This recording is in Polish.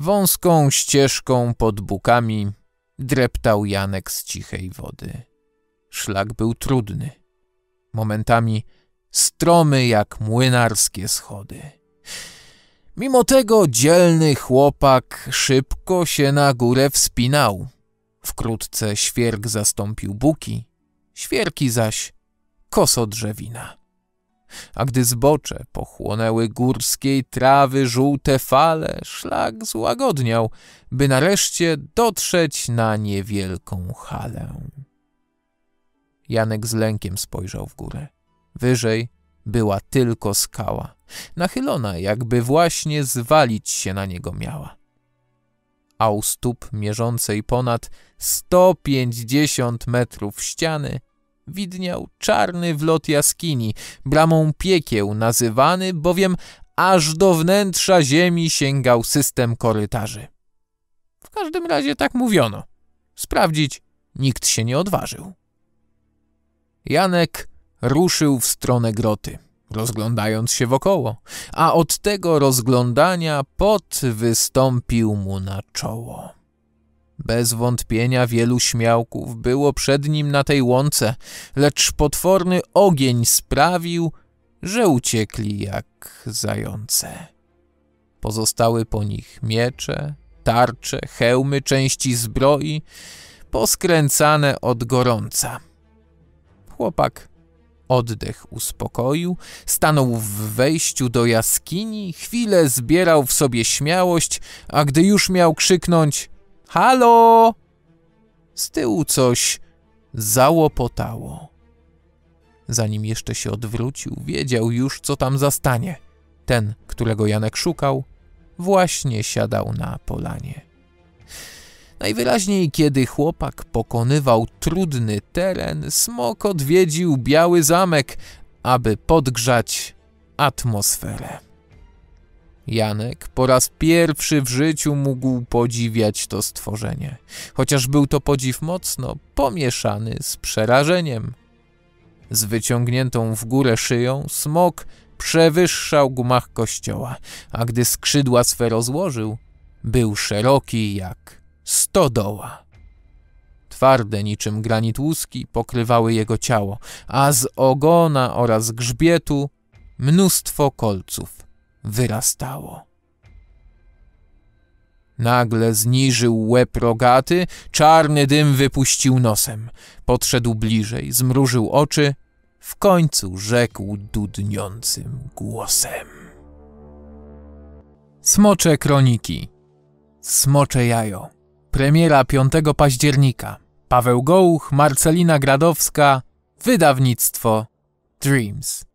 Wąską ścieżką pod bukami dreptał Janek z cichej wody. Szlak był trudny, momentami stromy jak młynarskie schody. Mimo tego dzielny chłopak szybko się na górę wspinał. Wkrótce świerk zastąpił buki, świerki zaś kosodrzewina. A gdy zbocze pochłonęły górskiej trawy żółte fale, szlak złagodniał, by nareszcie dotrzeć na niewielką halę. Janek z lękiem spojrzał w górę. Wyżej była tylko skała, nachylona, jakby właśnie zwalić się na niego miała. A u stóp mierzącej ponad 150 metrów ściany widniał czarny wlot jaskini, bramą piekieł nazywany, bowiem aż do wnętrza ziemi sięgał system korytarzy. W każdym razie tak mówiono. Sprawdzić nikt się nie odważył. Janek ruszył w stronę groty, rozglądając się wokoło, a od tego rozglądania pot wystąpił mu na czoło. Bez wątpienia wielu śmiałków było przed nim na tej łące, lecz potworny ogień sprawił, że uciekli jak zające. Pozostały po nich miecze, tarcze, hełmy, części zbroi, poskręcane od gorąca. Chłopak oddech uspokoił, stanął w wejściu do jaskini, chwilę zbierał w sobie śmiałość, a gdy już miał krzyknąć Halo! Z tyłu coś załopotało. Zanim jeszcze się odwrócił, wiedział już, co tam zastanie. Ten, którego Janek szukał, właśnie siadał na polanie. Najwyraźniej, kiedy chłopak pokonywał trudny teren, smok odwiedził biały zamek, aby podgrzać atmosferę. Janek po raz pierwszy w życiu mógł podziwiać to stworzenie, chociaż był to podziw mocno pomieszany z przerażeniem. Z wyciągniętą w górę szyją smok przewyższał gmach kościoła, a gdy skrzydła swe rozłożył, był szeroki jak stodoła. Twarde niczym granit łuski pokrywały jego ciało, a z ogona oraz grzbietu mnóstwo kolców wyrastało. Nagle zniżył łeb rogaty, czarny dym wypuścił nosem. Podszedł bliżej, zmrużył oczy, w końcu rzekł dudniącym głosem. Smocze kroniki. Smocze jajo. Premiera 5 października. Paweł Gołuch, Marcelina Gradowska, wydawnictwo Dreams.